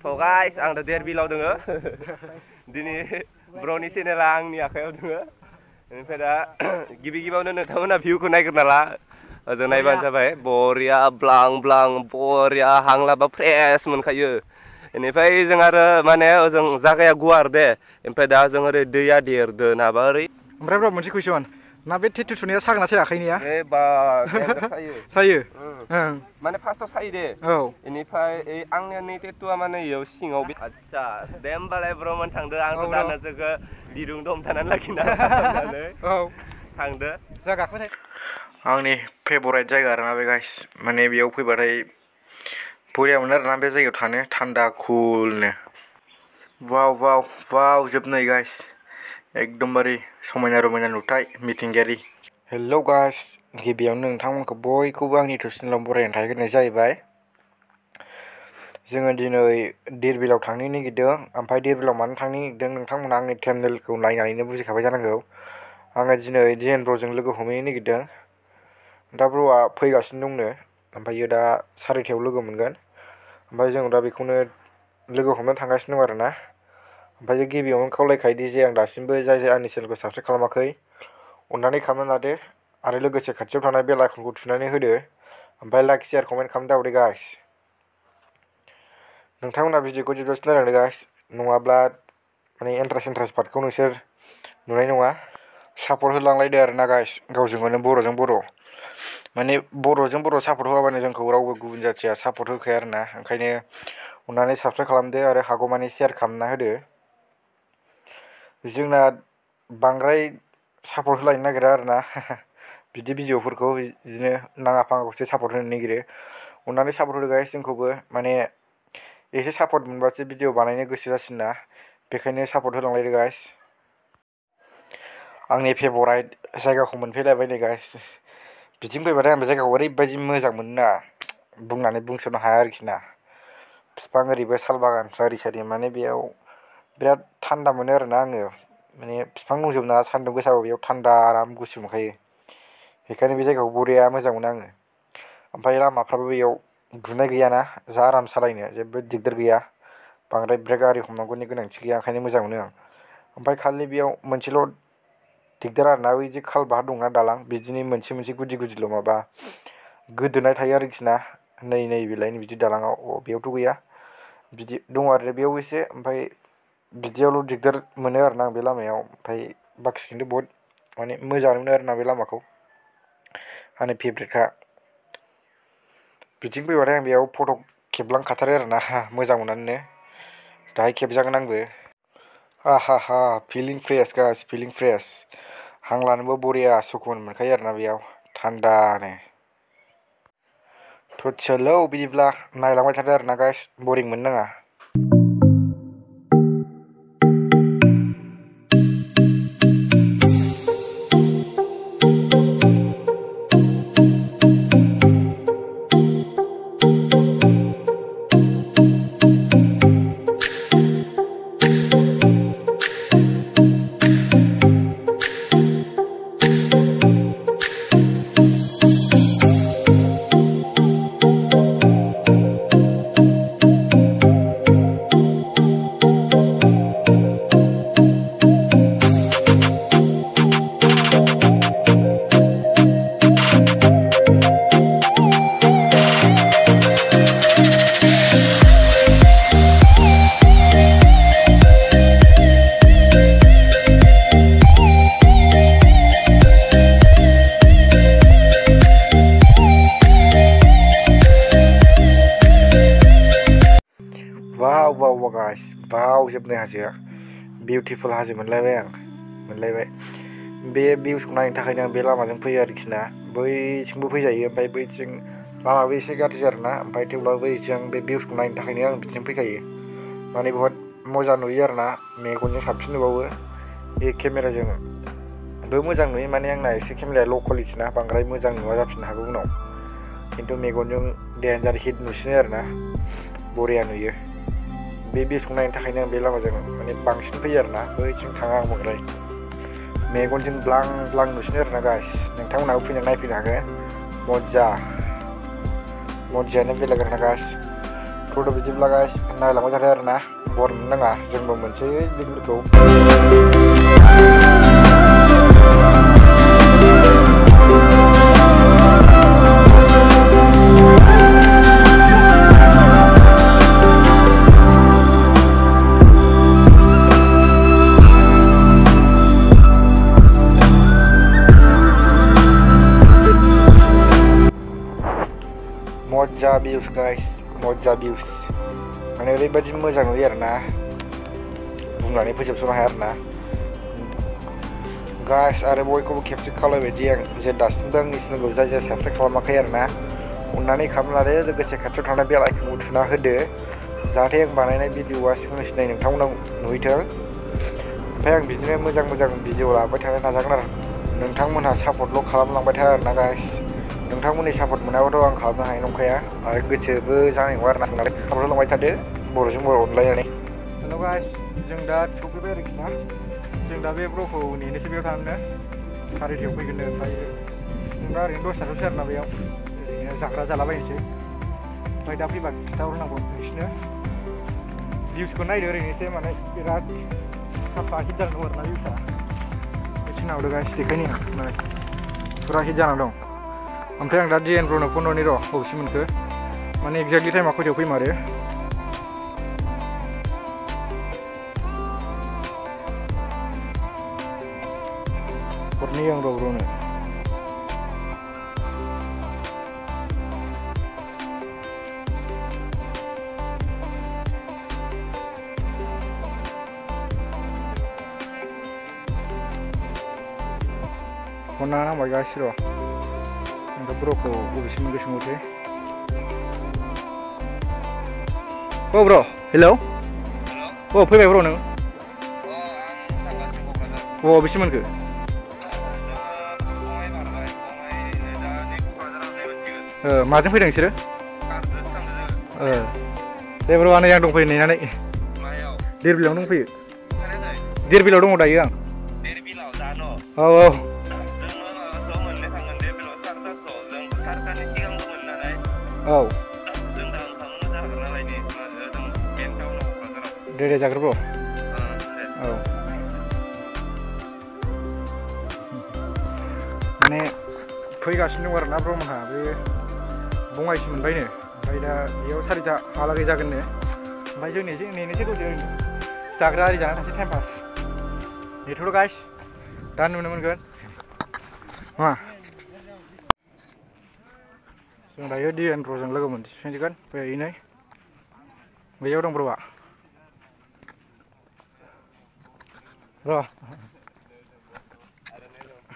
So guys, ang the derby law dong Dini brownie sini lang ni akhel dong Ini pada gibi gibi nuna nih? Tahu view ku naik nala. Aja naik ban sabai, Boria, blang blang, Boria, hang laba press mon kayu. Ini pada aja ngare mana ya? zakaya zaga ya guar deh. Ini pada aja ngare dia ya dia deh nabari. Berapa berapa? ना बे थेथु थुनाया सागोना सायाखै नेया ए बा सायो सायो ओं माने फार्स्टआव सायो दे औ इनिफ्राय ए आंनिया नै थेथुआ माने इयाव सिङाव बे आदसा दे होमबालाय ब्रमन थांदो आंथ' दाना जोगो दिरुं हमथानानै लाखिना औ थांदो जागाखौ आंनि फेभराइट जायगा आरोना बे गाइस माने बेयाव फैबाथाय बरिया मोनो आरोना बे जायगायाव थानो थान्दा कुलनो वाव वाव वाव जोबनै गाइस एकदमबारे समायना रमायना नुथाय मिथिंगायारि हेलौ गाइस गिबियावनो नोंथांमोनखौ बयखौबो आंनि टिउसनाव बरायनानै थाहैग्रोनाय जाहैबाय जोङो दिनै दिरबिलाव थांनो नागिरदों ओमफ्राय दिरबिलाव मानो थांनो नागिरदों नोंथांमोना आंनि चेनेलखौ नायनानैनो बुजिखाबाय जानांगौ आङो दिनै डिएन ब्र'जों लोगो हमहैनो नागिरदों दा ब्र'आ फैगासिनो दंनो ओमफ्रायो दा सारिथायाव लोगो मोनगोन ओमफ्राय जों दा बेखौनो लोगो हमनो थांगासिनो दं आरोना ओमफ्राय गिबियावनो खावलायखायोदि जे आं दासिमबो जाय जाय आंनि चेनेलखौ साबसक्राइब खालामाखै अन्नानै खालामना लादो आरो लोगोसे खाथियाव थानाय बेल आइकनखौ थुनानै होदो ओमफ्राय लाइक शेयार कमेन्ट खालामना हरदो गाइस नोंथांमोना भिडिअखौ जोबजासिम नायलांदो गाइस नङाब्ला माने एन्ट्रेस एन्ट्रेस पार्टखौ नोंसोर नुनाय नङा सापर्ट होलांलायदो आरोना गाइस गावजोंनो बर'जों बर' माने बर'जों बर' सापर्ट होआबानो जोंखौ रावबो गुबुन जाथिया सापर्ट होखाया आरोना ओंखायनो अन्नानै साबसक्राइब खालामदो आरो हागौमानि शेयार खालामना होदो जोंना बांद्राय सापर्ट होलायनो नागिरा आरोना बिदि भिडिअफोरखौ बिदिनो नाङा फाङाखौसो सापर्ट होनो नागिरो अन्नानै सापर्ट होदो गाइस जोंखौबो माने एसे सापर्ट मोनबासो भिडिअ बानायनो गोसो जासिनो ना बेखायनो सापर्ट होलांलायदो गाइस आंनि फेभराइट जायगाखौ मोनफैलायबाय नै गाइस बिदिनो फैबाथाय आं बे जायगाखौ ओरैबायदि मोजां मोनो ना बुंनानै बुंस'नो हाया आरोखि ना बिफां ओरैबो साल बागानसो ओरै सायडथिं माने बेयाव बिराद थान्दा मोनो आरोना आङो माने बिफां दंजोबो नालाय सान्दुं गोसाबाबो बेयाव थान्दा आराम गुसु मोनखायो बेखायनो बे जायगाखौ बरिया मोजां मोनो आङो ओमफ्राय लामाफ्राबो बेयाव गुनाय गैयाना जा आराम सालायनो जेबो दिगदार गैया बांद्राय ब्रेक आरि हमनांगौनि गोनांथि गैया ओंखायनो मोजां मोनो आं ओमफ्राय खालि बेयाव मोनसेल' दिगदार आरोना बै जे कालभार्ट दंना दालां बिदिनि मोनसे मोनसे गुदि गुदिल' माबा गोदोनाय थायो आरोखि ना नै नै बेलायनि बिदि दालाङाव बेयावथ' गैया बिदि दङ आरो बेयाव एसे ओमफ्राय बिदियावल' दिगदार मोनो आरोना आं बे लामायाव ओमफ्राय बाखिखिन्थु बहुद माने मोजाङानो मोनो आरोना बे लामाखौ आंनि फेभरेटखा बिथिं फैबाथाय आं बेयाव फट' खेबलांखाथारो आरोना मोजां मोननानैनो दाहाय खेबजागोन आंबो आहा हा feeling fresh guys feeling fresh हां लानोबो बरिया सुकुन मोनखायो आरोना बेयाव थान्दानो थ'चलौ बिदिब्ला नायलांबाय थादो आरोना गाइस बरिं मोननाङा ายบ้าวจบเป็นหาเสียบิวทิฟุลหาเสียมันเลยแบงมันเลยแบงเบียบิวสุนัยถ้าใครยังเบล่ามาจังพยาดิสนะไปชิมบุพยาเยี่ยมไปบุยชิงลาลาวิสิกาที่เจอนะไปที่บล็อกบุชิงเบียบิวสุนัยถ้าใครยังชิงพยาเยี่ยมมันนี่กคนโมจานุยเยอร์นะเมี์คนยังสับสนกว่าเว้ยยีเคมีระจึงเบื้องมือจังหนุ่ยมันยังไหนสิเคมีระโลกคอลิชนะบางครั้งมือจังหนุ่ยว่าจะพินหักุ้งน้องคิดดูเมย์คนยังเดินจากฮิตนุชเนี่ยนะบุรีอันนุยย बे बिसखौ नायनो थाखायनो आं बे लामाजों माने बांसिन फैयो आरोना बैथिं थाङा आं बांद्राय मेगनजों ब्लां ब्लां नुसिनो आरोना गाइस नोंथांमोनहाबो फैनानै नायफैनो हागोन मजा मजायानो बेलेग आरोना गाइस थ'थ' बिदिब्ला गाइस नायलांबाय थादो आरोना बर मोननो नाङा जोंबो मोनसे दिगलिखौ a ิ u s e guys m o จ s บ b u s e อันนี้เรียบดีมือจังเรียนนะผมหลังนี้เพิ่งจบสมาร์นะ guys อะไรบอยก็มีเก็บสิ่งของเลยวิ่งเจ็ดดัชนีนี่สิ่งกุญแจจะเซฟเรื่องความเขียนนะวันนี้คำนั้นเลยถ้าเกิดจะขัดชุดทางเบียร์ไลค์มูทนะเฮ้ดเด้อจาเที่ยงบ้านในวิดีโอวันนี้สิ่งหนึ่งทั้งห้องนุ่ยเถอะเพียงบิจเนสมือจังมือจังวิดีโอลาไปเท่านั้นนะจังนะหนึ่งท่องมันหาชาปนโลกคลำลังไปเท่านันนะ guys नोंथांमोननि सापर्ट मोनाबाथ' आं खालामनो हानाय नंखाया आरो गोसोबो जानाय नङा आरोना सापर्ट खालामबाय थादो बर'जों बर' अनलायनानै जेन'बा जों दा थौफैबाय आरोखि ना जों दा बे ब्र'खौ नेनोसै बेयाव थांनो सारिथायाव फैगोननो ओमफ्राय जों दा ओरैनो दस थासो आरोना बेयाव ओरैनो जाग्रा जालाबायनोसै ओमफ्राय दा फैबा खिन्थाहरनांगौ नोंसिनो भिउसखौ नायदो ओरैनो एसे माने बिराद साफा हिट जानांगौ आरो ना भिउसा बेसे हरदो गासि देखायनि माने फुरा हिट जाना दं ओमफ्राय आं दा डिएन ब्रनो फन हरनि र' बबेसिम मोनखो माने एक्जेक्टलि टाइमा खयथायाव फैमारो हरनि आं र' Brno Hona na mai gaisiro bro-ку bubising gusto mo tayo. Oh bro, hello? Hello? Oh, pwede bro nang? Oh, bisi man ko. Ờ, mà phải ờ đang đông phi माजों फैदों बिसोरो? ओ दे ब्र' आनै đi दंफैयो नेनानै देरबिलावनो दंफैयो देरबिलाव दङ दायो आं औ oh Oh. Dede Jagger Bro. Oh. Ini kuyga sini warna Bro mah. Ini bunga sih mbak ini. Mbak dia usah dijak halagi nih. Mbak ini sih ini ini sih tuh jadi jagger tempat. Ini dulu guys. Dan menemukan. Wah. Sang daya di yang terus yang lega kan, kayak ini. Gaya orang berwa. Bro.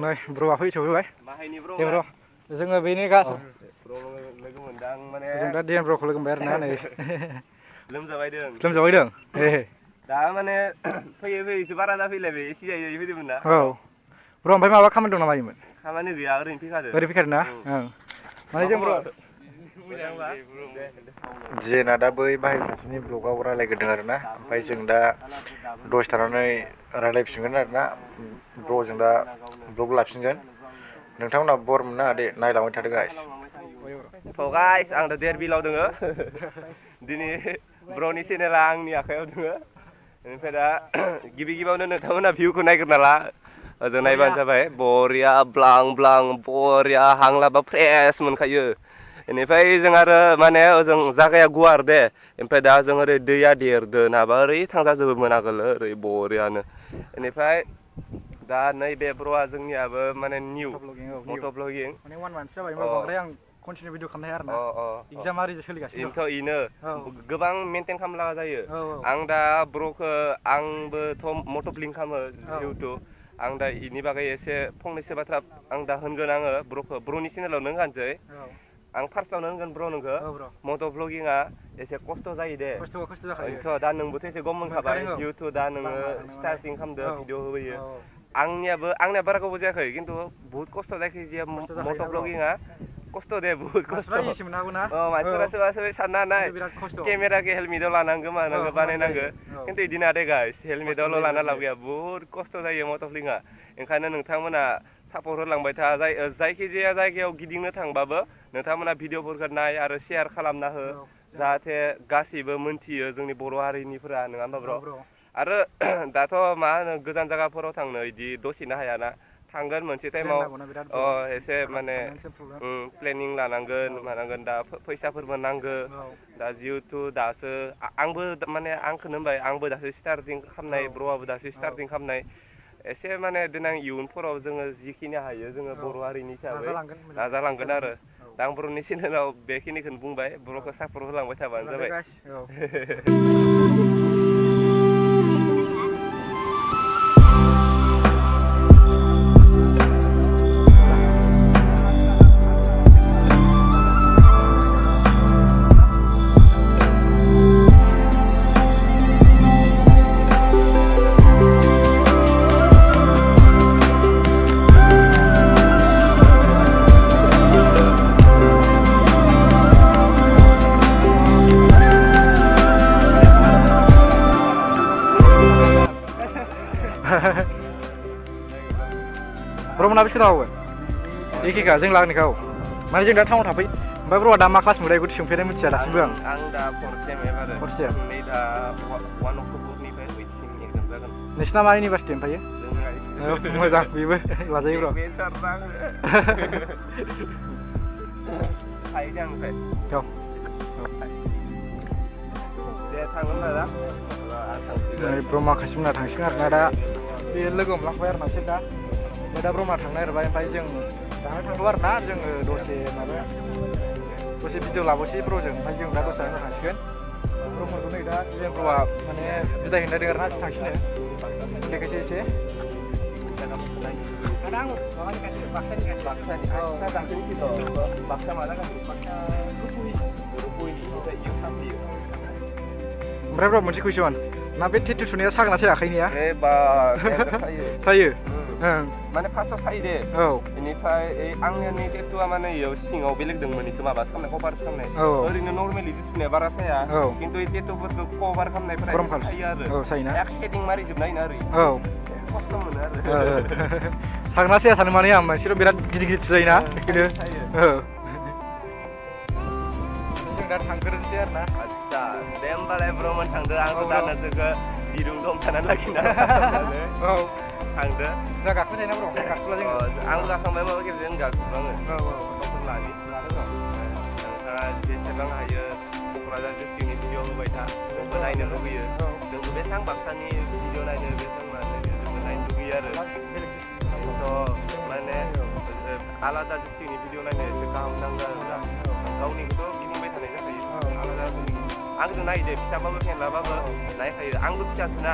Nah, bro, apa itu? Bro, ini bro. bro. Sang gak bini kak. Oh. Bro, mana ya? Sang daya bro, kalau kembar nana nih. Belum sampai dong. Belum sampai mana? Pergi pergi sebarang tapi lebih. Isi aja ya itu pun Bro, apa yang oh. awak kamera dong nama ini? Kamera dia, orang yang pikir. Orang masih bro. Jin ada boy bah ini bro kau orang lagi dengar na, apa sih yang dah dua na, bro sih nah, nah. dah bro gelap sih kan? na bor naik lawan cari guys. guys, ang dah derby lawan dengar, dini bro ni sih ni akhir dengar, ini pada gibi gibi mana tahu na view ku naik Ozang oh, naiban ya. sabai eh? boria blang blang boria hang laba pres mun kayu. Ini fai zeng ada mana eh? ozang zakaya guar de. Empe da zeng ada ya dia dir de nabari tang ta zebu mana kala ri boria ne. Ini fai dah nai be bro azeng ni ya abe mana new. Moto blogging. Oh, mana one wan sabai mo bang oh. reang kunci video kam leher na. Exam hari zeng kali kasih. Into ine. Gebang maintain kam laga zayu. Ang da broke ang be to moto bling e YouTube. आं दा इनि बागै एसे फंनैसो बाथ्रा आं दा होनगोन आङो ब्रखौ ब्रनि सेनेलावनो होनगानसै आं फार्स्टआवनो होनगोन ब्र नोंखो मट' ब्लगिङा एसे खस्थ' जायो दे दा नोंबोथ' एसे गम मोनखाबाय जिहेतु दा नोङो स्टार्टिं खालामदो भिडिअ होबोयो आंनियाबो आंनिया बारा गोबाव जायाखै खिन्थु बहुद खस्थ' जायाखै जे मट' ब्लगिङा खस्थ' दे बहुद खस्थ' अ मानसिफोरासो बासो सानना नाय केमेरा के हेलमेटआव लानांगौ मानांगौ बानायनांगौ खिन्थु इदिनो आदै गाइस हेलमेटआवल' लाना लाबोया बहुद खस्थ' जायो मटरफ्लिङा ओंखायनो नोंथांमोना सापर्ट होलांबाय था जाय जायखिजाया जायगायाव गिदिंनो थांबाबो नोंथांमोना भिडिअफोरखौ नाय आरो सेयार खालामना हो जाहाथे गासैबो मोन्थियो जोंनि बर' हारिनिफोरा नङा होनबा ब्र आरो दाथ' मा होनो गोजान जायगाफोराव थांनो इदि दसेनो हायाना थांगोन मोनसे टाइमाव एसे माने प्लेनिं लानांगोन मानांगोन दा फैसाफोरबो नांगो दा जिहेथु दासो आंबो माने आंखौनो होनबाय आंबो दासो स्टार्टिं खालामनाय ब्र'आबो दासो स्टार्टिं खालामनाय एसे माने देनां इयुनफोराव जोङो जिखिनि हायो जोङो बर' हारिनि हिसाबै नाजालांगोन आरो दा आं बर'नि चेनेलाव बेखिनिखौनो बुंबाय बर'खौ सापर्ट होलांबाय थाबानो जाबाय ब्र'मोना बेसे गोथाव एखेखा जों लागनिखौ माने जों दा टाउनाव थाफै ओमफ्राय ब्र'आ दा मा क्लास मोनलाय बेखौ सोंफेरनो मिथिया दासिमबो आं आं दा फर सेम एबार फर सेम नै दा 1 अक्ट'बरनिफ्राय वेटिं एग्जाम जागोन नोंसिना मा इउनिभार्सिटि ओमफ्राय मोजां बेबो लाजायो ब्र' बे सार आं थायो आं ओमफ्राय औ दे थांगोन आदा ब्रह्मा खासिमना थांसिगोन आरो ना दा बे लोगो हमलांबाय आरो मानसि दा Badab rumah tengah ya, bayang pajeng. nah, jeng lah, jeng. Berapa muncul Nabi titik sunia sak nasi ya, kayaknya ya. Eh, sayu মানে ফাৰ্ষ্টৰ চাইডে बेनिफ्राय ओइ आ ं a ि a े ट y आ s ा न े इयाव सिङाव ब े a े ग द ं म a न a s ौ माबा ख ा ल a म न ा य कभार खालामनाय ओ a ै न ो न र ् म a ल a ज a थ a न ा य ा बारा साया खिन्थु ओइ ट े ट a फ ो र ख ौ a sa र a ा ल ा म न ा य फ ो र ा a ा य ो आरो एक शेडिं म ा र ि a ो ब न ा य आरो औ ख स a थ म ो a ो आरो स a ग न ा a s य ya s a ो म ा a े आं मानसिल' बिराद गिदिर ग ि द s a थुजायोना बेखौनो औ जों s a थ ां ग ् र ो न ो a ै a र ो ना आ द स a दे ह ो म ब ा ल ा a ब्रमोन थ ां a ो a ं ख ौ दाना जोंखौ द ि र a ं a ं ख ा न ा न ै लाखिना औ angga. Enggak ya, oh, aku sih nembro, enggak aku lagi. Angga sampai mau kita gak banget. Enggak, aku pun lagi. Karena dia sedang ayo, kalau ada ini video baca, lu lain yang lebih ya. Eh, eh, Dan video lainnya besang mana, lu lain lebih ya. So mana? Alat ada sih ini video lainnya sekarang tanggal. Kau nih tuh आंजों नायदो फिसाबाबो फेनलाबाबो नायखायो आंबो फिसासोना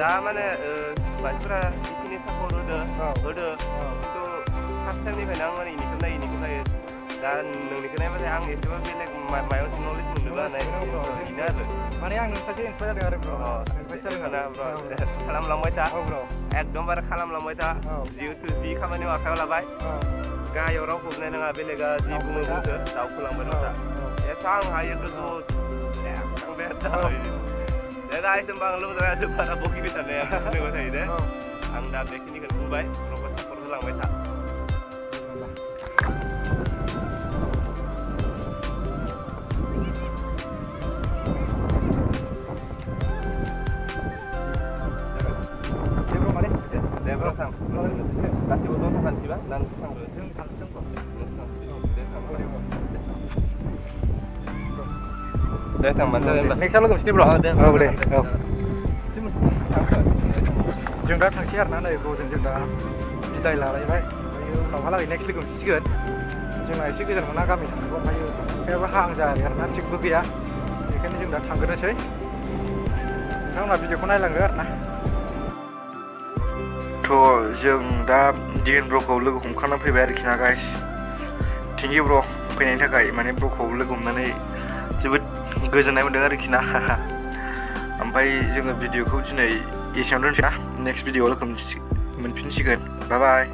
दा माने मानसिफोरा जिखिनि सापर्ट होदो होदो खिन्थु फार्स्ट टाइमनिफ्रायनो आं माने इनिखौ नायो इनिखौ नायो दा नोंनिखौ नायबाथाय आं एसेबो बेलेग माबा मोनसे नलेज मोनदोंबा नायो इनो आरो माने आं नोंनिफ्रायसो इन्सपायार जादों आरो ब्र' नोंनिफ्राय सोलोंखाना ब्र' खालामलांबाय था एकदमबारे खालामलांबाय था जिहेतु जि खामानियाव आखायाव लाबाय गाहायाव रावखौ नायनाङा बेलेगा जि बुङो बुङो दावखोलांबाय दं दा sang ayah ang beta. Dada ay sembang lu terhadap para saya oh. ini kan ya? selang 넥살로 금시니 불어. 어 그래. 어. जों दा थांसै आरोना नै गावजों जों दा बिदाय लालायबाय ओमफ्राय उनावहालागै नेक्स्ट लोगो मोनसिगोन जोंना एसे गोजान मोना गामि थांनांगौ ओमफ्राय अखायाबो हां जायाखै आरोना थिगबो गैया बेखायनो जों दा थांग्रोनोसै नोंथांमोना भिडिअखौ नायलांदो आरोना थ' जों दा डिएन ब्र'खौ लोगो हमखांना फैबाय आरोखि ना गाइस थेंक इउ ब्र' फैनायनि थाखाय माने ब्र'खौ लोगो हमनानै जोबोद गोजोननाय मोन्दों आरोखि ना ओमफ्राय जोङो भिडिअखौ दिनै एसेयावनो दोनसै ना नेक्स्ट भिडिअआव लोगो मोनफिनसिगोन बाय बाय